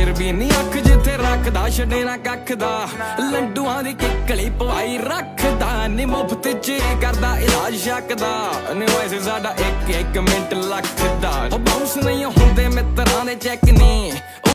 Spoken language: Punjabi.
ਫੇਰ ਵੀ ਨਹੀਂ ਅੱਖ ਜਿੱਥੇ ਰੱਖਦਾ, ਛੱਡੇ ਨਾ ਕੱਖ ਦਾ। ਲੰਡੂਆਂ ਦੀ ਕਿੱਕਲੀ ਪਵਾਈ ਰੱਖਦਾ ਨੀ, ਮੁਫਤ ਚ ਕਰਦਾ ਇਲਾਜ ਸ਼ੱਕਦਾ ਨੀ ਵੈਸੇ ਸਾਡਾ ਇੱਕ ਇੱਕ ਮਿੰਟ ਲੱਖ ਦਾ ਉਹ ਬਾਉਂਸ ਨਹੀਂ ਹੁੰਦੇ ਮਿੱਤਰਾਂ ਦੇ ਚੈੱਕ ਨਹੀਂ